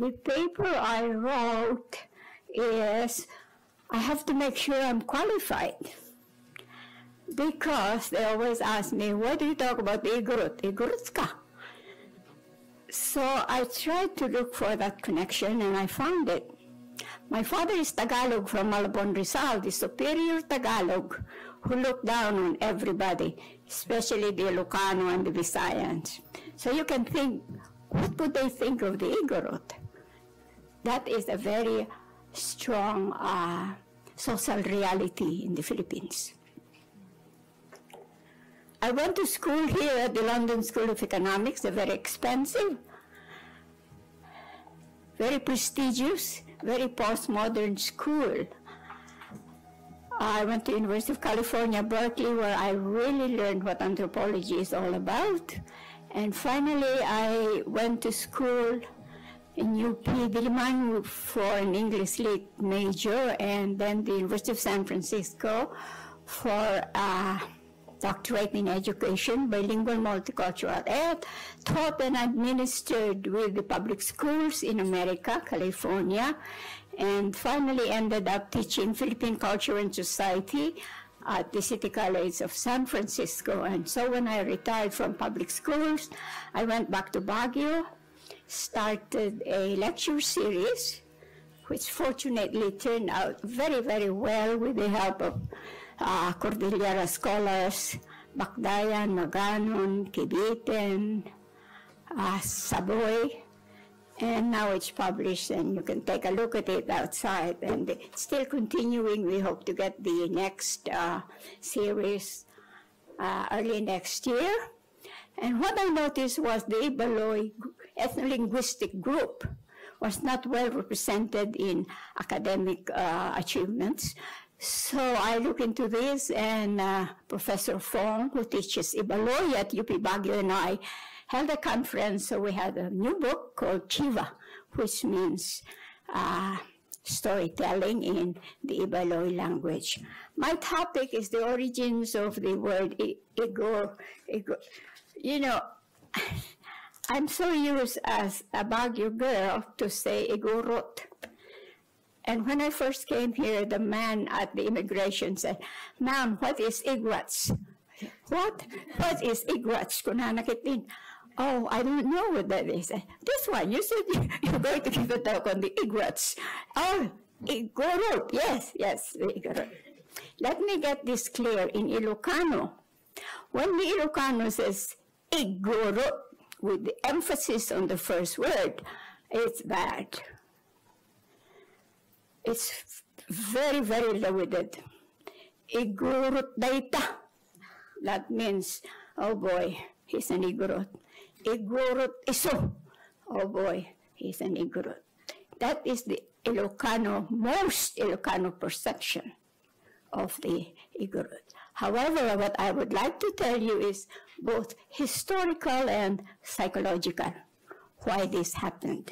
The paper I wrote is I have to make sure I'm qualified because they always ask me, why do you talk about Igorot? Igorotska. So I tried to look for that connection and I found it. My father is Tagalog from Malabon Rizal, the superior Tagalog who looked down on everybody, especially the Ilocano and the Visayans. So you can think, what would they think of the Igorot? That is a very strong uh, social reality in the Philippines. I went to school here at the London School of Economics, a very expensive, very prestigious, very postmodern school. I went to University of California, Berkeley, where I really learned what anthropology is all about. And finally, I went to school in UP Diliman for an English Lit major, and then the University of San Francisco for a doctorate in education, bilingual multicultural ed, taught and administered with the public schools in America, California, and finally ended up teaching Philippine culture and society at the City College of San Francisco. And so when I retired from public schools, I went back to Baguio started a lecture series, which fortunately turned out very, very well with the help of uh, Cordillera scholars, Bacdayan, Maganon, Kibiten, uh, Saboy, and now it's published and you can take a look at it outside and it's still continuing. We hope to get the next uh, series uh, early next year. And what I noticed was the Ibaloy ethno-linguistic group was not well represented in academic uh, achievements. So I look into this, and uh, Professor Fong, who teaches Ibaloy at UP Baguio, and I held a conference. So we had a new book called Chiva, which means uh, storytelling in the Ibaloy language. My topic is the origins of the word Igor. You know, I'm so used as a Baguio girl to say Igorot. And when I first came here, the man at the immigration said, Ma'am, what is Igrats? What? What is? Kunanakitin. Oh, I don't know what that is. This one, you said you're going to give a talk on the Igrats. Oh, Igorot. Yes, yes, Igorot. Let me get this clear in Ilocano. When the Ilocano says Igorot, with the emphasis on the first word, it's bad. It's very, very loaded. Igurut data. That means, oh boy, he's an igurut. Igurut iso. Oh boy, he's an igurut. That is the Ilocano, most Ilocano perception of the igurut. However, what I would like to tell you is both historical and psychological, why this happened.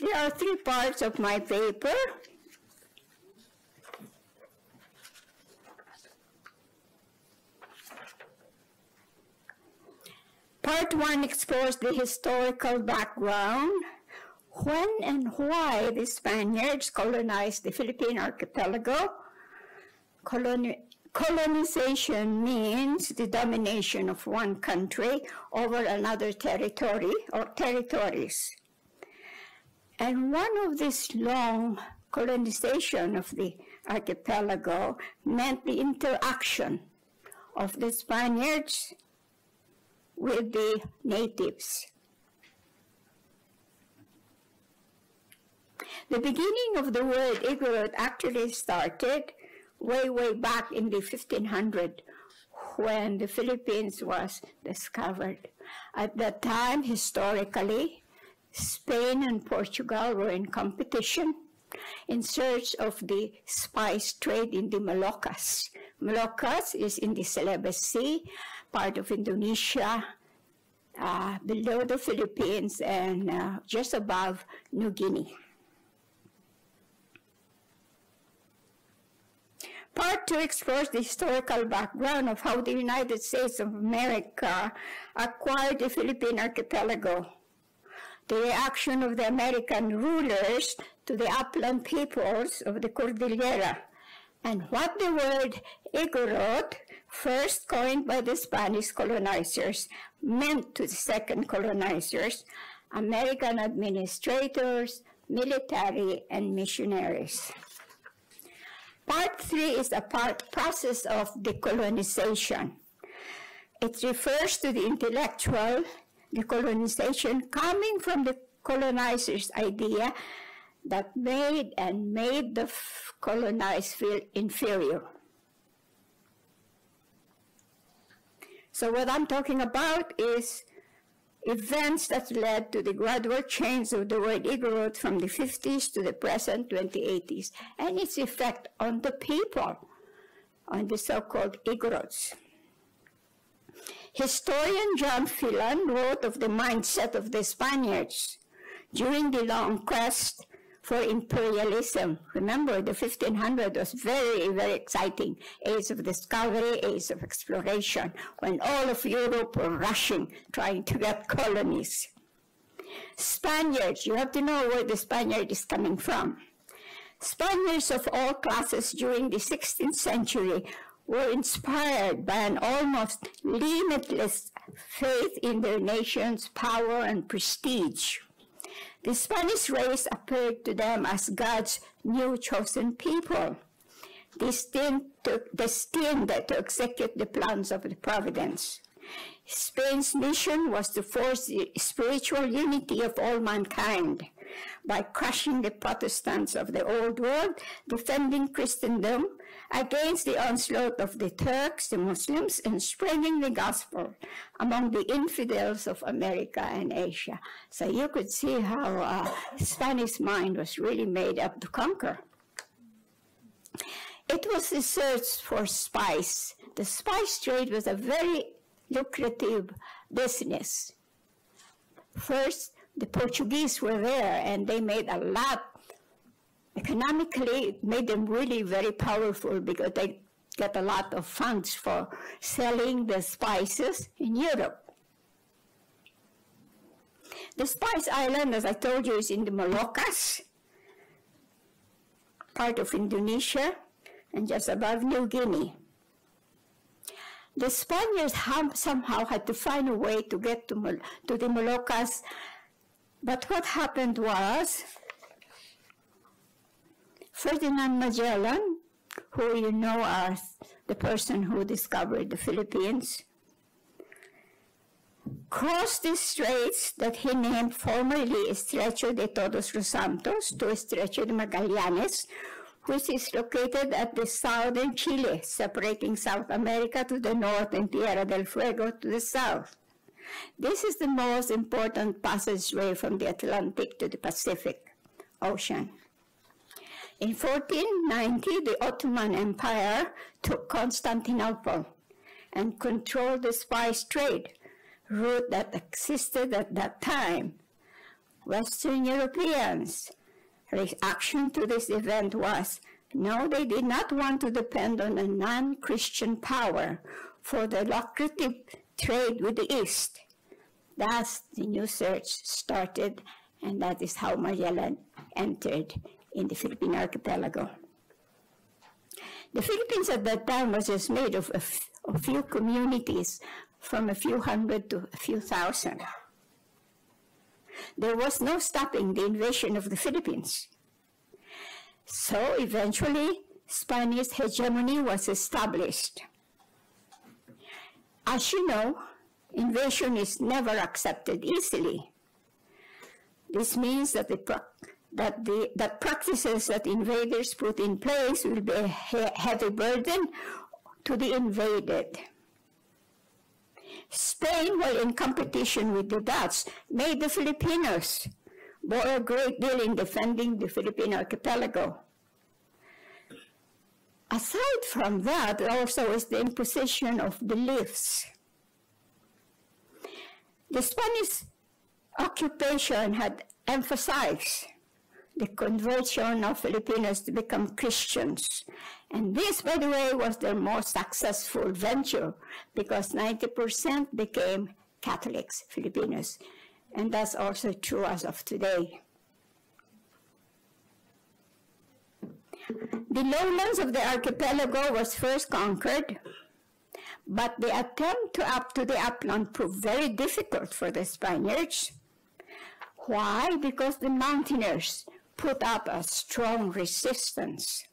There are three parts of my paper. Part one explores the historical background, when and why the Spaniards colonized the Philippine archipelago. Coloni colonization means the domination of one country over another territory or territories. And one of this long colonization of the archipelago meant the interaction of the Spaniards with the natives. The beginning of the word Igorot actually started way, way back in the 1500 when the Philippines was discovered. At that time, historically, Spain and Portugal were in competition in search of the spice trade in the Moluccas. Moluccas is in the Celebes Sea, part of Indonesia, uh, below the Philippines, and uh, just above New Guinea. Part 2 explores the historical background of how the United States of America acquired the Philippine archipelago, the reaction of the American rulers to the upland peoples of the Cordillera, and what the word Igorot first coined by the Spanish colonizers, meant to the second colonizers, American administrators, military, and missionaries. Part three is a part process of decolonization. It refers to the intellectual decolonization coming from the colonizer's idea that made and made the colonized feel inferior. So what I'm talking about is events that led to the gradual change of the word Igorot from the 50s to the present 2080s and its effect on the people, on the so-called Igorots. Historian John Phelan wrote of the mindset of the Spaniards during the long quest for imperialism. Remember, the 1500 was very, very exciting. Age of discovery, age of exploration, when all of Europe were rushing, trying to get colonies. Spaniards, you have to know where the Spaniard is coming from. Spaniards of all classes during the 16th century were inspired by an almost limitless faith in their nation's power and prestige. The Spanish race appeared to them as God's new chosen people, destined to, destined to execute the plans of the providence. Spain's mission was to force the spiritual unity of all mankind by crushing the Protestants of the Old World, defending Christendom against the onslaught of the Turks, the Muslims, and spreading the gospel among the infidels of America and Asia. So you could see how uh, Spanish mind was really made up to conquer. It was the search for spice. The spice trade was a very lucrative business. First, the Portuguese were there and they made a lot economically it made them really very powerful because they got a lot of funds for selling the spices in Europe. The Spice Island, as I told you, is in the Moluccas, part of Indonesia, and just above New Guinea. The Spaniards somehow had to find a way to get to, to the Moluccas, but what happened was Ferdinand Magellan, who you know as the person who discovered the Philippines, crossed the straits that he named formerly Estrecho de Todos los Santos to Estrecho de Magallanes, which is located at the southern Chile, separating South America to the north and Tierra del Fuego to the south. This is the most important passageway from the Atlantic to the Pacific Ocean. In 1490, the Ottoman Empire took Constantinople and controlled the spice trade route that existed at that time. Western Europeans' reaction to this event was no, they did not want to depend on a non Christian power for the lucrative trade with the East. Thus, the new search started, and that is how Magellan entered in the Philippine archipelago. The Philippines at that time was just made of a, few communities from a few hundred to a few thousand. There was no stopping the invasion of the Philippines. So eventually, Spanish hegemony was established. As you know, invasion is never accepted easily. This means that the that the that practices that invaders put in place will be a heavy burden to the invaded. Spain, while in competition with the Dutch, made the Filipinos bore a great deal in defending the Philippine archipelago. Aside from that, also is the imposition of beliefs. The Spanish occupation had emphasized the conversion of Filipinos to become Christians. And this, by the way, was their most successful venture because 90% became Catholics, Filipinos. And that's also true as of today. The lowlands of the archipelago was first conquered, but the attempt to up to the upland proved very difficult for the Spaniards. Why? Because the mountaineers put up a strong resistance.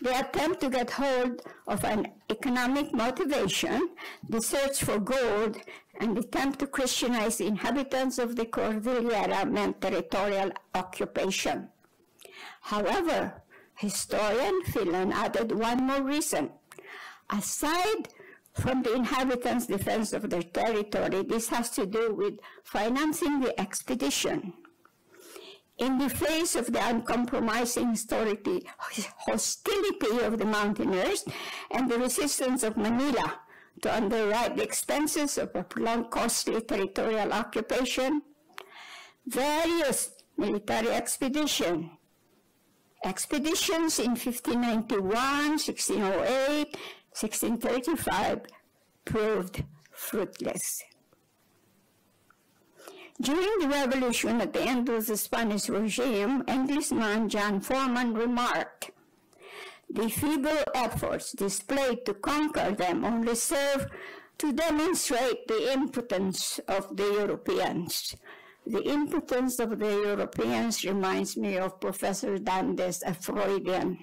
The attempt to get hold of an economic motivation, the search for gold, and the attempt to Christianize the inhabitants of the Cordillera meant territorial occupation. However, historian Phelan added one more reason. Aside from the inhabitants' defense of their territory, this has to do with financing the expedition. In the face of the uncompromising hostility of the mountaineers and the resistance of Manila to underwrite the expenses of a prolonged costly territorial occupation, various military expeditions expeditions in 1591, 1608, 1635 proved fruitless. During the revolution at the end of the Spanish regime, Englishman John Foreman remarked, the feeble efforts displayed to conquer them only serve to demonstrate the impotence of the Europeans the impotence of the Europeans reminds me of Professor Dundes, a Freudian,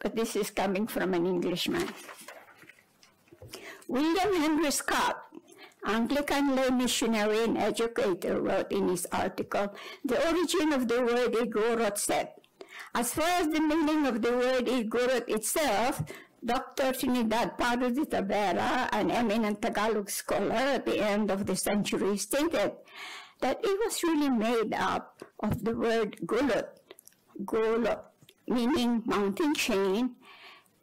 but this is coming from an Englishman. William Henry Scott, Anglican lay missionary and educator, wrote in his article, The Origin of the Word Igorot said, as far as the meaning of the word Igorot itself, Dr. Trinidad Pardo de an eminent Tagalog scholar at the end of the century, stated that it was really made up of the word gulot, gulot, meaning mountain chain,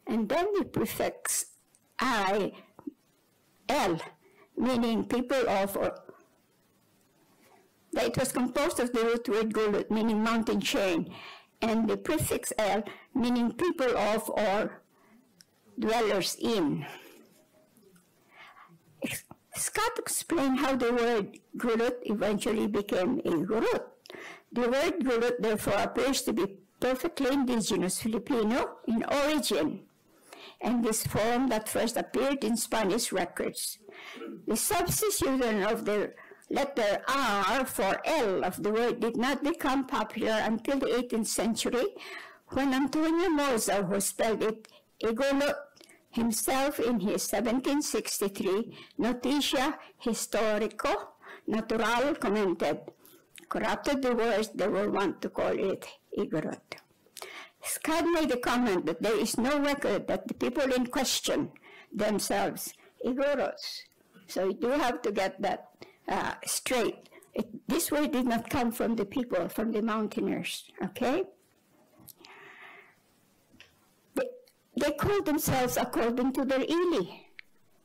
and then the prefix I, L, meaning people of, or it was composed of the root word gulot, meaning mountain chain, and the prefix L, meaning people of or dwellers in. Scott explained how the word gulut eventually became a gurut. The word gulut therefore appears to be perfectly indigenous Filipino in origin, and this form that first appeared in Spanish records. The substitution of the letter R for L of the word did not become popular until the 18th century when Antonio Mozo, who spelled it Igolo himself in his 1763 Noticia Historico Natural commented, corrupted the words they were wont to call it Igorot. Scott made the comment that there is no record that the people in question themselves Igorots. So you do have to get that uh, straight. It, this word did not come from the people, from the mountaineers, okay? they they call themselves according to their ili.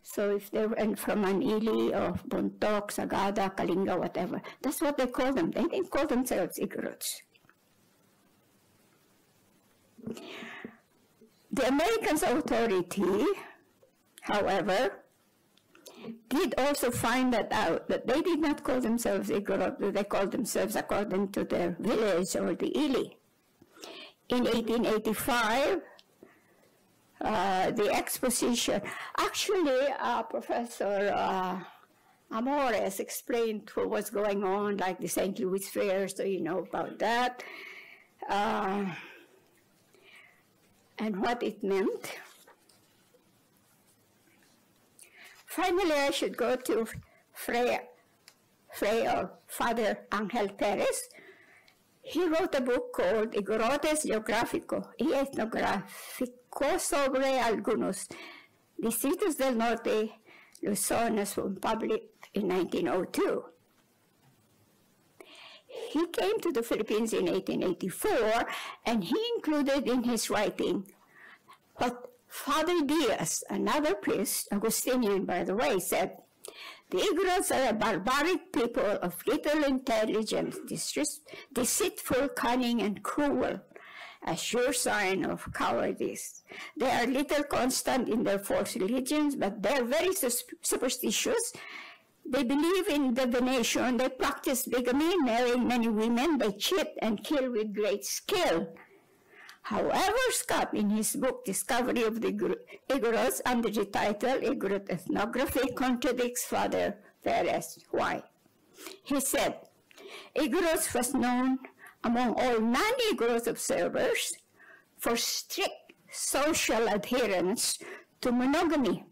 So if they're from an ili of Bontoc, Sagada, Kalinga, whatever, that's what they call them. They didn't call themselves Igorots. The Americans' authority, however, did also find that out, that they did not call themselves Igorot, they called themselves according to their village or the Ili. In 1885, uh, the exposition. Actually, uh, Professor uh, Amores explained what was going on, like the St. Louis Fair, so you know about that, uh, and what it meant. Finally, I should go to Fray, Fray or uh, Father Angel Perez. He wrote a book called Igorotes Geográfico y Etnográfico sobre algunos distritos del norte Luzonas were published in 1902. He came to the Philippines in 1884 and he included in his writing what Father Diaz, another priest, Augustinian by the way, said, The Igorots are a barbaric people of little intelligence, deceitful, cunning, and cruel, a sure sign of cowardice. They are little constant in their false religions, but they are very superstitious. They believe in divination. They practice bigamy, marrying many women. They cheat and kill with great skill. However, Scott, in his book Discovery of the Igorots, under the title Igorot Ethnography, contradicts Father Perez. Why? He said, Igorots was known among all non-Igorot observers for strict social adherence to monogamy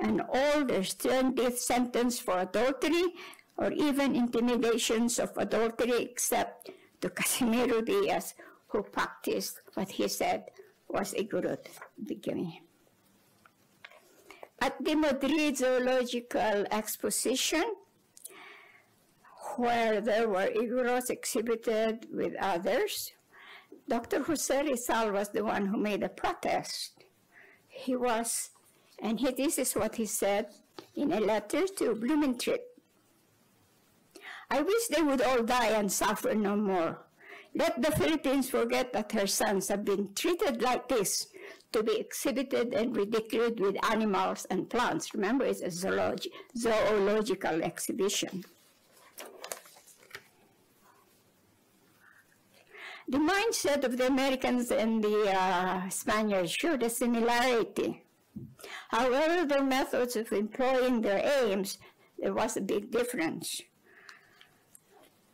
and all their stern death sentence for adultery or even intimidations of adultery except to Casimiro Diaz, who practiced what he said was a good beginning. At the Madrid Zoological Exposition, where there were Igorots exhibited with others, Dr. Jose Rizal was the one who made a protest. He was, and he, this is what he said in a letter to Blumentritt. I wish they would all die and suffer no more. Let the Philippines forget that her sons have been treated like this to be exhibited and ridiculed with animals and plants. Remember, it's a zoolog zoological exhibition. The mindset of the Americans and the uh, Spaniards showed a similarity. However, their methods of employing their aims, there was a big difference.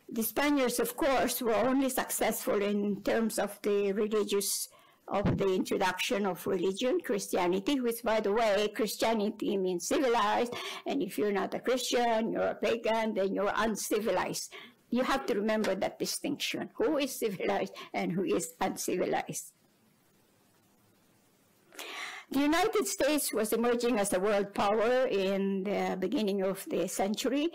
The Spaniards, of course, were only successful in terms of the religious, of the introduction of religion, Christianity, which, by the way, Christianity means civilized, and if you're not a Christian, you're a pagan, then you're uncivilized. You have to remember that distinction. Who is civilized and who is uncivilized? The United States was emerging as a world power in the beginning of the century,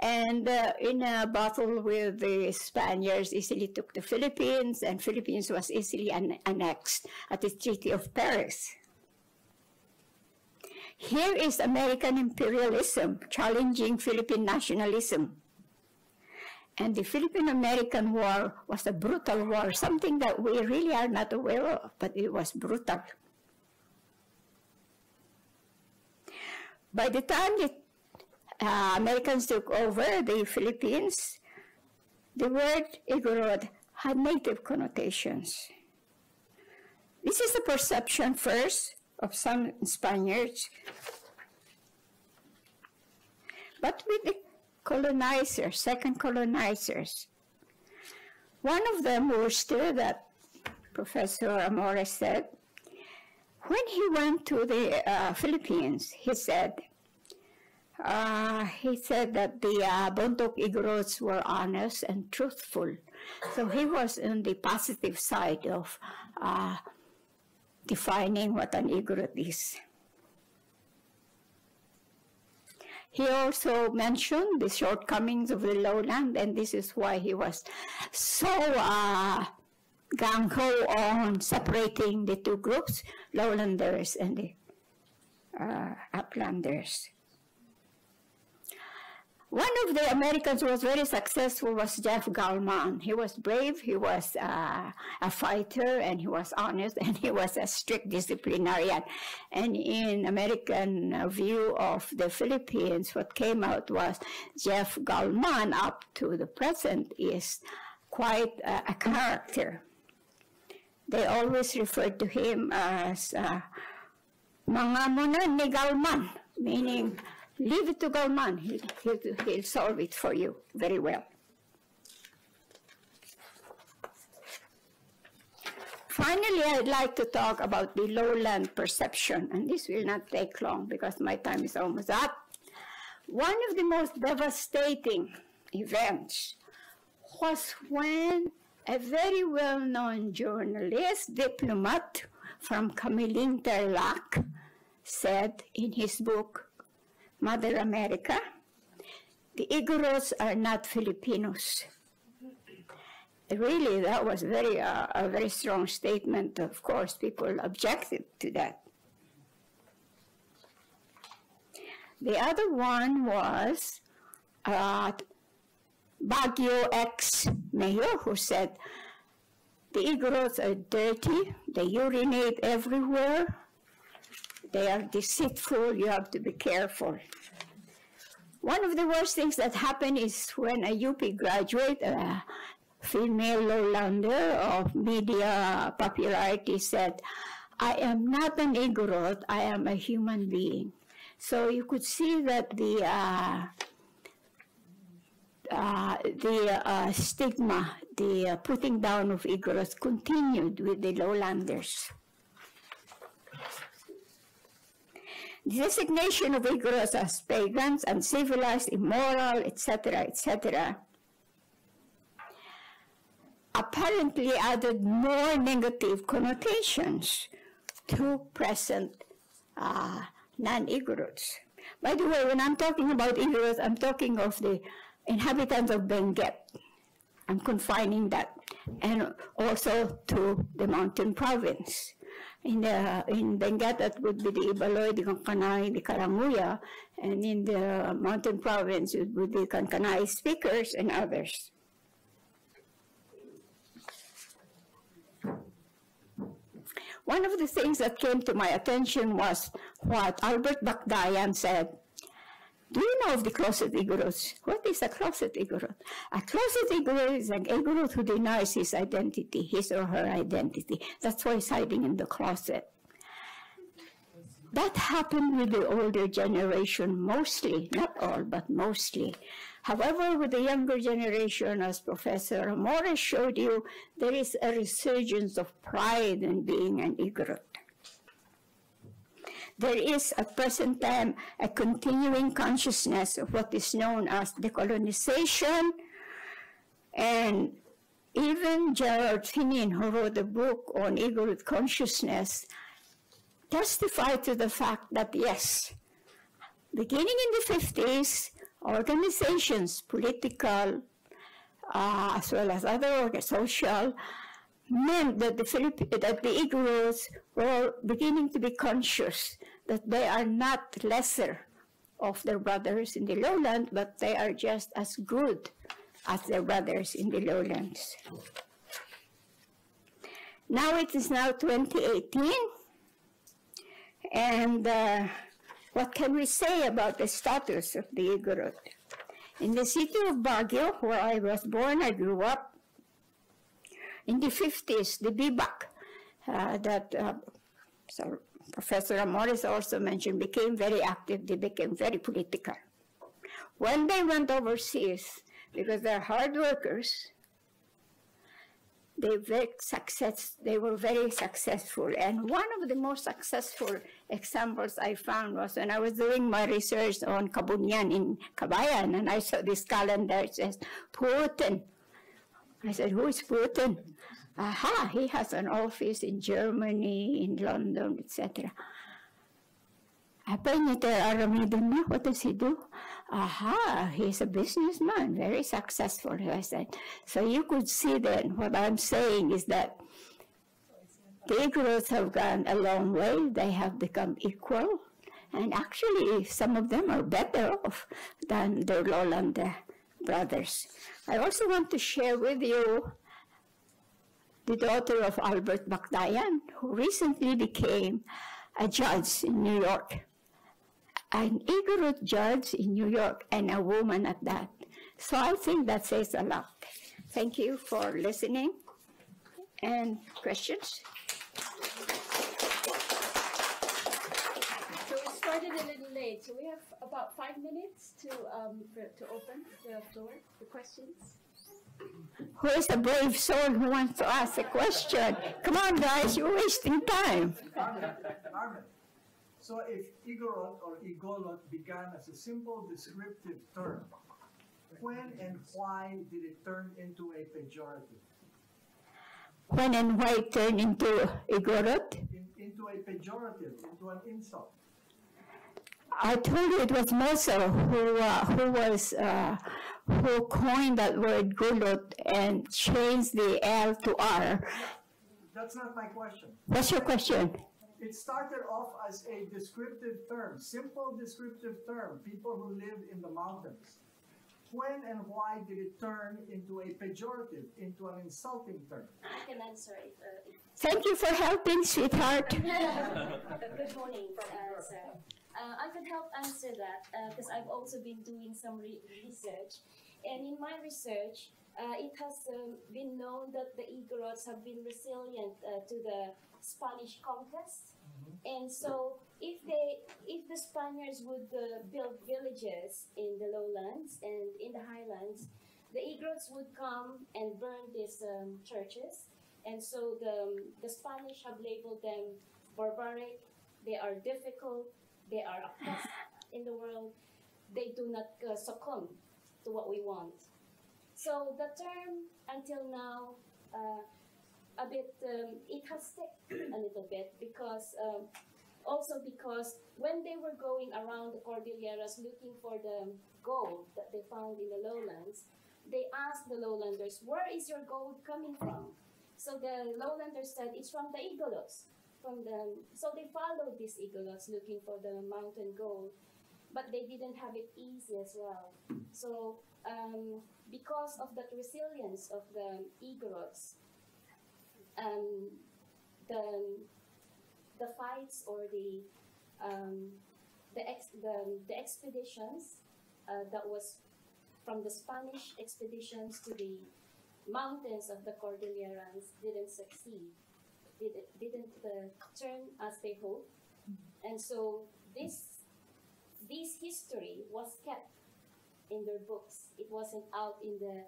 and uh, in a battle with the Spaniards, easily took the Philippines, and Philippines was easily an annexed at the Treaty of Paris. Here is American imperialism challenging Philippine nationalism. And the Philippine-American War was a brutal war, something that we really are not aware of, but it was brutal. By the time the uh, Americans took over the Philippines, the word Igorot had native connotations. This is the perception first of some Spaniards, but with the colonizers, second colonizers. One of them was still that Professor Amores said, when he went to the uh, Philippines, he said, uh, he said that the uh, Bontoc Igorots were honest and truthful. So he was on the positive side of uh, defining what an Igorot is. He also mentioned the shortcomings of the lowland, and this is why he was so uh, gung ho on separating the two groups, lowlanders and the uh, uplanders. One of the Americans who was very successful was Jeff Gallman. He was brave, he was uh, a fighter, and he was honest, and he was a strict disciplinarian. And in American view of the Philippines, what came out was Jeff Gallman, up to the present, is quite a, a character they always referred to him as uh, mga ni Gallman, meaning leave it to Gallman. He'll, he'll, he'll solve it for you very well. Finally, I'd like to talk about the lowland perception, and this will not take long because my time is almost up. One of the most devastating events was when a very well-known journalist, diplomat from Camiling, Tarlac, said in his book, Mother America, the Igorots are not Filipinos. Really, that was very uh, a very strong statement. Of course, people objected to that. The other one was uh, Baguio ex-mayor who said, the Igoros are dirty, they urinate everywhere, they are deceitful, you have to be careful. One of the worst things that happened is when a UP graduate, a female lowlander of media popularity said, I am not an Igorot, I am a human being. So you could see that the uh, uh, the uh, stigma, the uh, putting down of Igorots continued with the lowlanders. The designation of Igorots as pagans, uncivilized, immoral, etc., etc., apparently added more negative connotations to present uh, non-Igorots. By the way, when I'm talking about Igorots, I'm talking of the inhabitants of Benguet. I'm confining that, and also to the mountain province. In the in Benguet, that would be the Ibaloy, the Kankanaey, the Karanguya, and in the mountain province, it would be Kankanaey speakers and others. One of the things that came to my attention was what Albert Bacdayan said know of the closet Igorot? What is a closet Igorot? A closet Igorot is an Igorot who denies his identity, his or her identity. That's why he's hiding in the closet. That happened with the older generation mostly, not all, but mostly. However, with the younger generation, as Professor Morris showed you, there is a resurgence of pride in being an Igorot there is at present time a continuing consciousness of what is known as decolonization. And even Gerard Finin, who wrote a book on Igorot consciousness, testified to the fact that yes, beginning in the 50s, organizations, political, uh, as well as other social, meant that the, Philipp- that the Igorots were beginning to be conscious that they are not lesser of their brothers in the lowland, but they are just as good as their brothers in the lowlands. Now it is now 2018, and uh, what can we say about the status of the Igorot? In the city of Baguio, where I was born, I grew up, in the 50s, the BIBAK, uh, that uh, so Professor Amores also mentioned, became very active, they became very political. When they went overseas, because they're hard workers, they, very success, they were very successful. And one of the most successful examples I found was when I was doing my research on Kabunyan in Kabayan, and I saw this calendar, it says, Putin. I said, who is Putin? aha, he has an office in Germany, in London, etc. Aramidon, what does he do? Aha, he's a businessman, very successful, I said. So you could see then what I'm saying is that the Igorots have gone a long way. They have become equal. And actually, some of them are better off than their lowland brothers. I also want to share with you the daughter of Albert Bacdayan, who recently became a judge in New York. An Igorot judge in New York and a woman at that. So I think that says a lot. Thank you for listening. And questions? So we started a little late, so we have about five minutes to um, for, to open the floor for questions. Who is a brave soul who wants to ask a question? Come on, guys, you're wasting time. Carmen, Carmen. So if Igorot or Igolot began as a simple descriptive term, when and why did it turn into a pejorative? When and why it turned into Igorot? In, into a pejorative, into an insult. I told you it was Moser who, uh, who was uh, who coined that word gulot and changed the L to R. That's not my question. What's your question? It started off as a descriptive term, simple descriptive term, people who live in the mountains. When and why did it turn into a pejorative, into an insulting term? I can answer if, uh, Thank you for helping, sweetheart. Good morning, uh, sir. Uh, I can help answer that because I've also been doing some re- research. And in my research, uh, it has um, been known that the Igorots have been resilient uh, to the Spanish conquest. And so, if they, if the Spaniards would uh, build villages in the lowlands and in the highlands, the Igorots would come and burn these um, churches. And so the, the Spanish have labeled them barbaric, they are difficult, they are oppressed in the world, they do not uh, succumb to what we want. So the term until now, uh, a bit, um, it has stick a little bit because, um, also because when they were going around the Cordilleras looking for the gold that they found in the lowlands, they asked the lowlanders, where is your gold coming from? So the lowlanders said, it's from the Igolots. From the, so they followed these Igolots looking for the mountain gold, but they didn't have it easy as well. So um, because of that resilience of the Igorots, um, the the fights or the um, the, ex- the the expeditions uh, that was from the Spanish expeditions to the mountains of the Cordilleras didn't succeed, did didn't uh, turn as they hoped, and so this this history was kept in their books. It wasn't out in the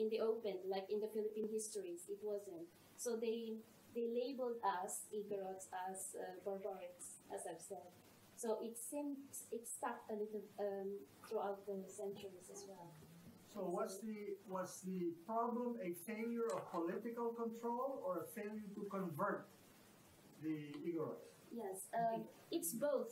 in the open like in the Philippine histories. It wasn't. So they they labeled us Igorots as uh, barbarics, as I've said. So it seems it stuck a little um, throughout the centuries as well. So was the, was the problem a failure of political control or a failure to convert the Igorots? Yes, um, it's both.